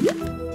Bye.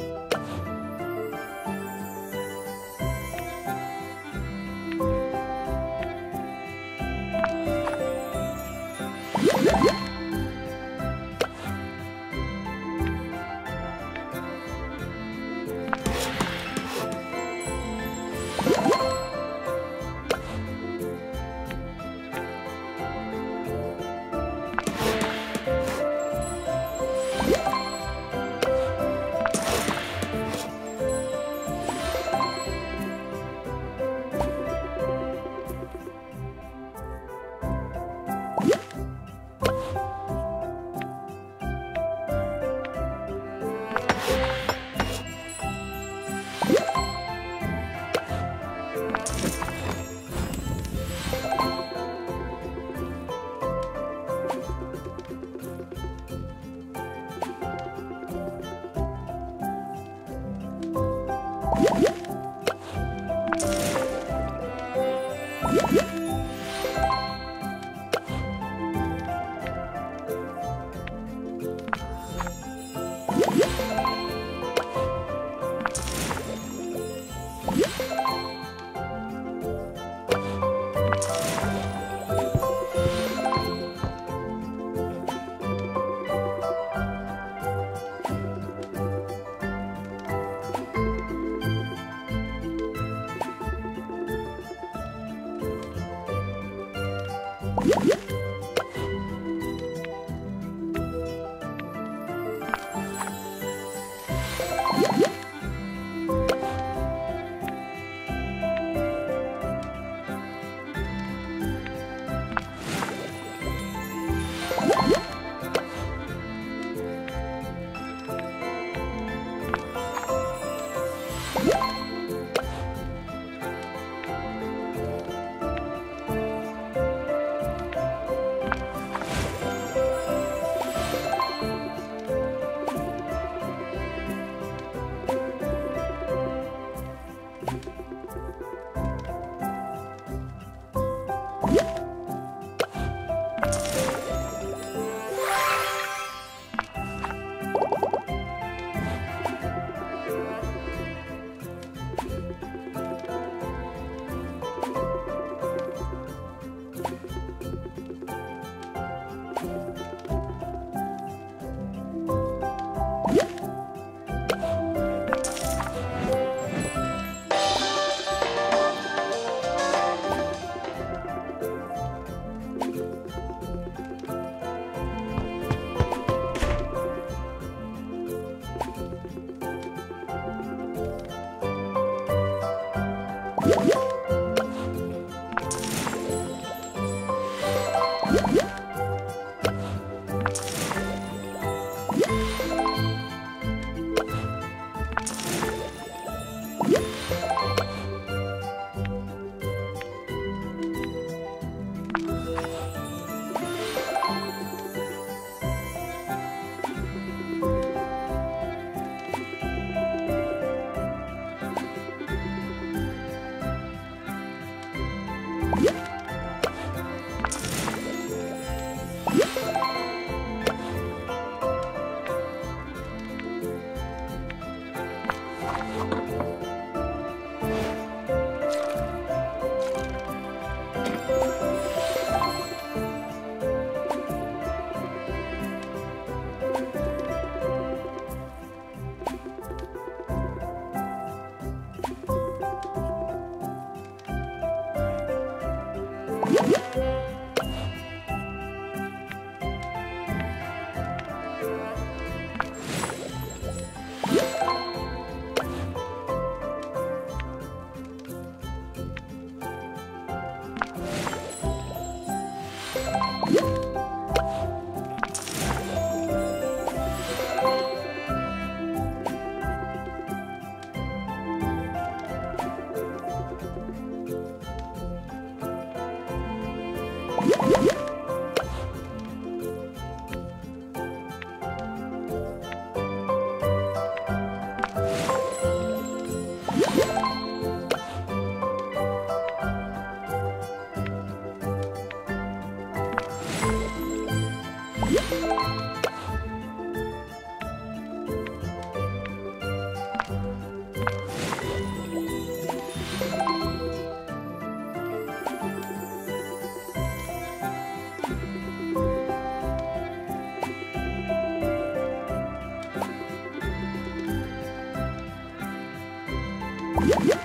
Yep.